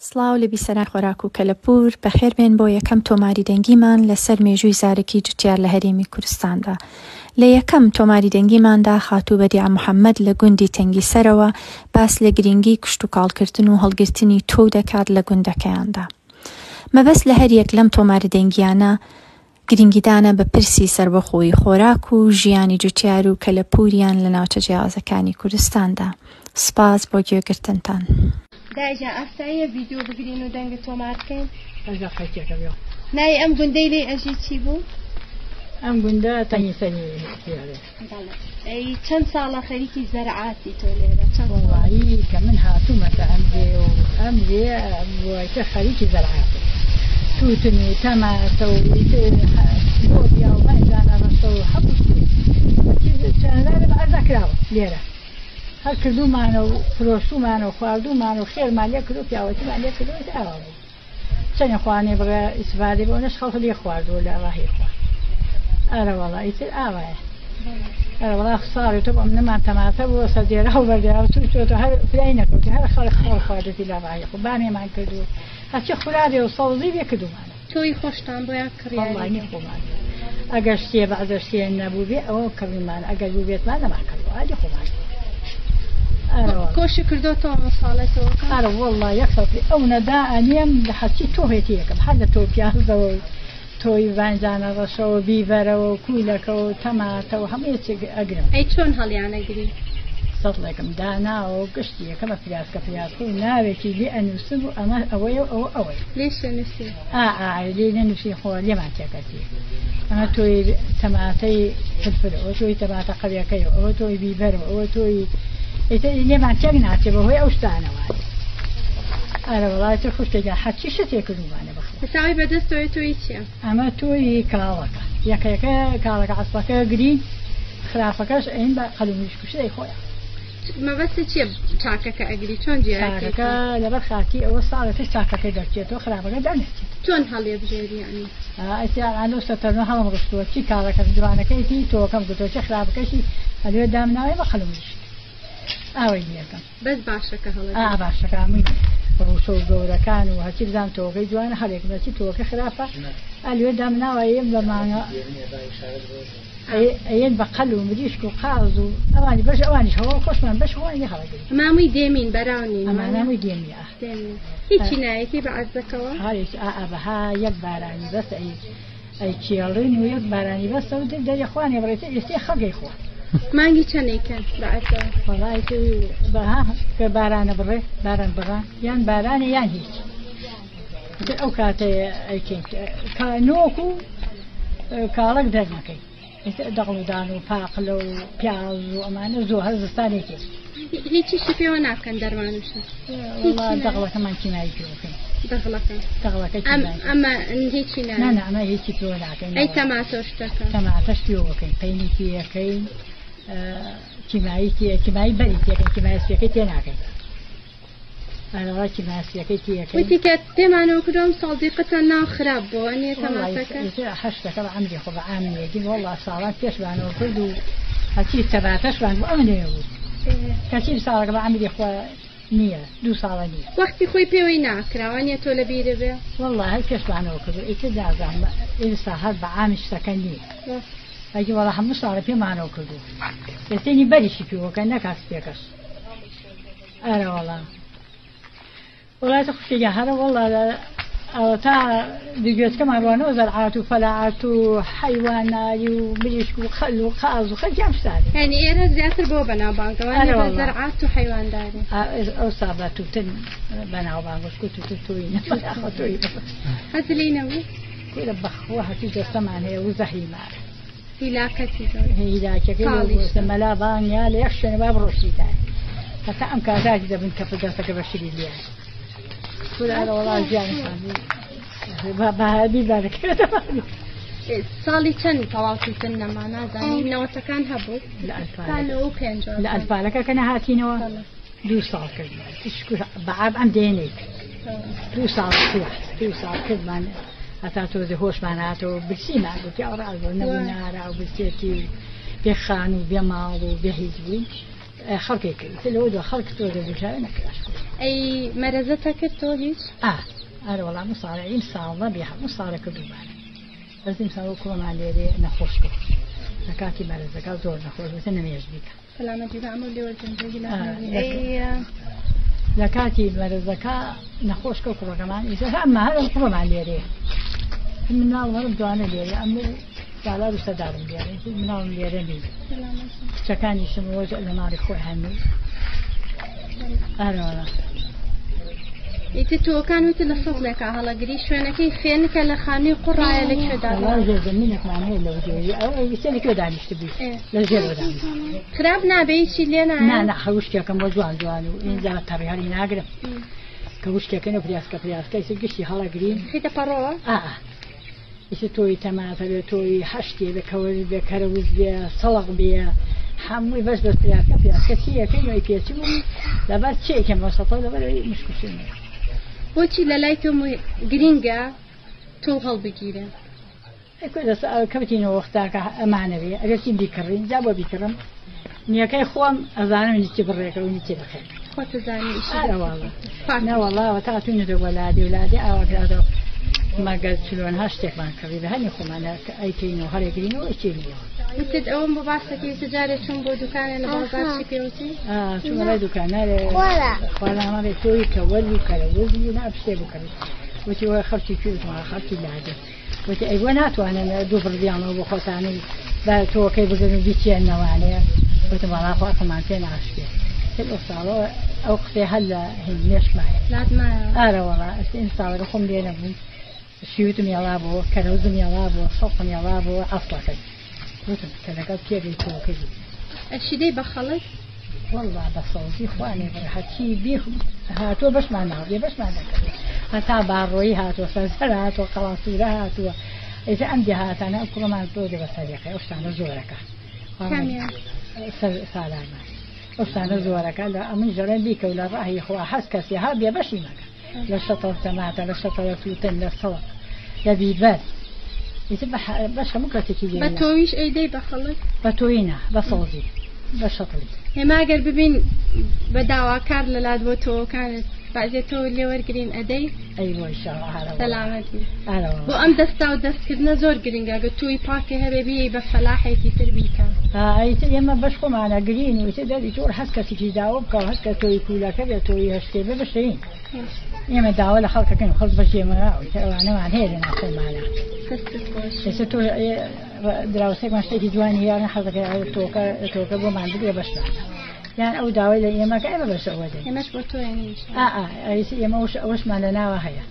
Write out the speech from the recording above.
سڵاو لە بیسەرا خۆراک و کەلەپور بەخێربێن بۆ یەکەم تۆماری دەنگیمان لەسەر مێژووی زارێکی جوتیار لە هەرێمی کوردستاندا. لە یەکەم تۆماری دەنگیماندا خاتوو بەدیع محەممەد لە گوندی تەنگی سەرەوە باس لە گرنگی کشت و کاڵکردن و هەڵگرتنی تۆ دەکات لە گوندەکەیاندا. مەبەست لە هەر یەک لەم تۆماری دەنگیانە گرنگیدانە بە پرسی سربەخۆی خۆراک و ژیانی جوتیار و کەلەپوریان لە ناوچە جیاوازەکانی کوردستاندا. سپاس بۆ گوێگرتنتان. داژە ئاساییە ڤیددیو بگرین و دەنگە تۆمارکەین ئەجا قەتێکە بێ نای ئەم گوندەی لێ ئەژی چی بوو؟ ئەم گوندە تەنی سەنی ئەی چەند ساڵە خەریکی زەرعاتی تۆ لێرە چەند وڵایی کە من هاتوومەتە ئەم دێ و ئەم دێ وایتە خەریکی زەرعات توتنی تەماتە و بیا و بەنجانە ڕستە و هەبوو ئەزەکراوە لێرە هەر کردومانە و فرۆشتومانە و خواردومان و خێرمان لێ کرد و پیاوەتیمان لێ کرد ئاوا بوو. چەنی خوانێ بڕە ئیسفادی بۆ نش خەڵ لێ خواردوە لە ڕاهی خوا. ئەرە وڵا ئیتر ئاوایە. ئەوڵا ساڵی تۆ ئەم نەمان تەماتە بۆ سەدێرە و بەردێرا چۆتە هەر پلای نەکەوتی هەر خەڵک خۆڵ خواردەتی لە ڕاهی خو بامێمان کردو هەچی خورادێ و سەوزی بێ کردومانە. تۆی خۆشتان بۆیان کڕیانی خۆمان. ئەگەر شتێ بەعدە شتێ نەبوو بێ ئەوە کڕیمان. ئەگەر بوو بێتمان نەما کردو ئادی خۆمان. مەساڵێتەوە ئارە وڵڵا یەکسەڵی ئەو نەدا ئەنیم لە حەچی تۆ هێتی یەکەم هەر لە تۆ پیازەوە تۆی وانزانە ڕەشەوە بیڤەرەوە و کوولەکەەوە تەماتەوە هەموو ئەگرم ئەی چۆن هەڵیانەگری سەڵێکم داناوە گشتی یەکەمە پیاسکە پیاسکە و ناوێکی لێ ئەنووسم و ئەمە ئەوەیە ئەوە ئەوەی لێ نەنووسی خۆ لێمان تێکەتی ئەمە تۆی تەماتەی فلفل ئەوە تۆی تەماتە قەویەکەی ئەوە تۆی بیبەرەوە ئەوە تۆی لێمان تێک ناچێ بەهۆی ئەو شتانەوە. ئارە وڵاتی خوشتێکە حەچی شتێک کردومانە بخ ساوی بەدەستەوەی تۆی چیە؟ ئەمە تۆی کاڵەکە یەکەکە کاڵەکە عسپەکە گرین خراپەکەش ئەین بە قەلومیش کوشتەی خۆیان. مەبەستی چیە چاکەکە ئەگری؟ چۆن جیاکەکە لەبەر خاکی ئەوە ساڵەتی چاکەکەی دەرچێتەوە خراپەکە دەنێت چۆن هەڵێ بژێریانی؟ ئەسیانۆستە هەڵم ڕستووە. چی کاڵەکە جوانەکەیتی تۆکەم گوتۆچە خراپەکەشی؟ هەلوێ دامناوی بە خەلومیش ئاوەی یەکەم بەس باشەکە هەڵ باشەکە من ڕوشە و گەورەکان و هەچی بزان تۆگەی جوانە هەرێک بەچی تۆکە خراپە ئەلوێ دامناوە یم بەمانە ئەیەن بە قەل و مریشک و قاز و ئەوانی بەش ئەوانی هەوە خۆشمان بەش هەوانی هەڵگەی مامووی دێمین بەراونی ئەماناوی دێمی هیچی نایەتی بە عزەکەەوە هەرێک ئابها یەک بارانی بەس ئەی ئەی کێڵین و یەک بارانی بەسە و دەریخوانێ بڕێت ئێستی خەگەی خۆ مانگی چەندێکن بەڵای بەها کە بارانە بڕێ باران بڕان یان بارانە یان هیچ. ئەو کاتەیە نۆک و کاڵک دەرنەکەی. دەڵودان و پاقلە و پیاز و ئەمانە زۆر هەر زستانێکی هیچی پێوە ناکەن دەرمانش دەغڵەکەمان چینایی پێوەکەین ئەمە هیچی ئەمە هیچی پێوە ناکەین. ئەی تەماتۆشتەکە تەماتەش پێوەکەین پەینێکی یەکەین. کیمایی کیمایی بەری تێکن کیمایسیەکەی تێ ناکەین ئەڵاکی ماسیەکەی تێکەوتی کە تێمانەوە کردم ساڵدیقەتە ناو خراپ بۆ ئەنێ هەشتەکە بە ئەمری خۆ بە ئامنێگی وڵا ساڵات پێشبانەوە کرد و هەچی تەباتەشبان بۆ ئەمنێ بوو کەچی ساڵەکە بە ئەمری خۆ نییە دوو ساڵە نیە وەختی خۆی پێوەی ناکراوانە تۆ لە بیرە بێ وڵا هەر پێشبانەوە کرد ئیتر دازان ئێستا هەر بە نییە ئەگە وەڵا هەموو ساڵە پێمانەوە کردو دەستێنی بەریشی پێوەکە نەکاس پێکەش ئەرە وەڵام وڵاتە خوشتێکی هەرە وەڵا تا دیگوێتکەمان ڕوانەوە زەرعات و فەلاعات و حیوانایی و مریشک و خەل و قاز و خەجام شتانی هەنی ئێرە زیاتر بۆ بەناوبانکەوە زەرعات و حیوانداری ئەو سابات و تن بەناوبانگشت و تو توی هەزلی نەبوو لە بەخوا هەتی دەستەمان هەیە و؟ زەحیمان هیلاکەتی مەلا بانیا لە یەخ شوێنە با بڕۆشتیدان هەتا ئەم کاتاکی دەبن کە دەستەکە بەشری لێ وڵات گیان بەهادی بارەکەێت ساڵی چەند تەواوی تن نەما نازانی نەوەتەکان هەبوو لە ئەلپالەکە کە نەهاتینەوە دوو ساڵ کرد بەعاب ئەم دێنێک دوو ساڵ دوو ساڵ کردمان هەتا تۆزە هۆشمان هاتەوە برسیمان گوتی ئەوڕاز نەبوو نارا و برسێتی پێخان و بێ ماڵ و بێ هیچ بووین خەڵکی کرد لەوە دو خەڵک تۆ دەبژاوی نەکراش ئەی مەرەزەتە کرد تۆ هیچ ئا ئارە وەڵام ساڵە این ساڵە بێ هەموو ساڵە کردومانە بەزیم ساڵ کۆمان لێرێ نەخۆش کرد لە کاتی مەرەزەکە زۆر نەخۆش بێتە نەمێژ بیکە سلامەتی بە ئەمە لێوە جنجەگی آه، لە کاتی مەرزەکە نەخۆشکە کوڕەکەمان ئیسە ئەمە هەر کوڕمان لێرێ من ناڵمەرم دوانە لێرێ ئەم سالار و سەدارم لێرێ مناڵم لێرە نی کچەکانی شم ڕۆژ لە ماڵی خۆی هەموو ئارەوە ئیتە تۆکان وتە لە سەڵێکە هەڵەگری شوێنەکەی فێنکە لە خانووی قوڕایە لە کوێدا زمینێکمان هەیە لە وجێری ئەو سێنی کوێ دانیشت بی إيه. لە ژێرەوە دانیشت. خراپ نابێیی لێ نا نایە نا خەوشتێکم بۆ جوان جوان و اینجا تەڕی هەری ناگرم. کە وشتێکەکە و پریاسکە پریاسکە س گشتی هەڵەگرین خیتە پەڕەوە ئا. ئیس تۆی تەماتە بێ تۆی هەشتێ بێ کەوەری بێ کەرەوز بێ سەڵق بێ هەمووی بەس بەس پریاسکە پریاسکە چیەکەی نوێی پێچی بوو؟ لەبەر چێکم بەسەڵ لەبەر مشکوشین بۆچی لە لای تۆ گرینگە تۆ هەڵبگیرە؟ کەوتینەوە وەختاکە ئەمانەوێ. ئەگەرچین بیکڕین؟ جا بۆ بیکڕم. نیەکەی خۆم ئەزانم نیچی بڕێکە و نیچی بخێن خۆتەزانی نەوەڵاوە تا توینە دە وەلادی ولادی ئاواکراتەوە مەگەر چلۆن ها شتێکمان کڕی بە هەنی خۆمانە ئەیکەین و هەرێگرینەوە ئەچێنەوە وتت ئەوم بۆ باسەکەی سجارە چون بۆ دوکانە لە بازارچی پێوتی چونڵای دوکانارێ خۆلامە بێت تۆی کە وەلی و کەرەوەزی نابشتێ بکڕی وتی وە خەرچی کوێتەوە خەرچی لادە وتی ئەیوە ناتوانن دوو بڕیانەوە بۆ خۆتانی با تۆکەی بگرن و بیچێن نەوانەیە وتم وڵا خۆتەمان پێ ناشتێ ئەو ساڵەوە ئەو قسێ هەل لە هندێشمایە لاتمایە ئارەوەڵا ئەستین ساڵەکە خۆم لێ نەبوو شیوتم یاڵا بۆ کەرەوزم یاڵا بۆ سەڵقم یاڵا بۆ ئەفڵەکەی وتم کە لەگەڵ پێگەی تۆکەی ئەشیدەی بە خەڵک والله بەسەڵی خوانێ هەچی بیخ هاتۆ بەشمان ناوێ بەشمان نەکرد هەتا باڕۆیی هاتووە سەرسەر هاتووە قەڵاسوورە هاتووە ئێستا ئەم دێهاتانە کوڕمان تۆ دێ بە سەرەکە ئەو شتانە زۆرەکە سالامان ئەو شتانە زۆرەکە لە ئەمن ژەرەن بیکە و لە ڕاهی خوا هەست کەسی ها بێ بەشی مەکە لە شەتەڵ تەماتە لە شەتەڵە سووتن لە سەڵ لە بیبەر بەش هەموو کەسێکی بە تۆویش ئەیدەی بە خەڵک بە تۆینە بە سەڵزی بە شەتڵی هێماگەر ببین بە داواکار لە لات بۆ تۆکانت بازێت تۆ لێ وەرگین ئەدەی ئەی سەلامەتی بۆ ئەم دەستا و دەستکردنە زۆر گرنگە گە توی پاکە هەبێ بی بە فەلاحێکی تر بیکە ئێمە بەش خۆمانە گرین و دەری تۆر هەست کەسێکی داوە بکە هەست کە تۆی کوولەکە بێت تۆی هەشتێ بە بشین ئێمە داوا لە خەڵکەکەن خەڵ بەشێمەوانەوان هەیە لە ناخۆمانە تۆ دراوسێکمان شتێکی جوانی یانە حەزەکە تۆکە تۆکە بۆمان بگرێ بەشتا یان ئەو داوای لە ئێمەکە ئێمە بەشەوە دێ ئێمەش بۆ تۆ ئێمە ئەوشمان لە ناوە هەیە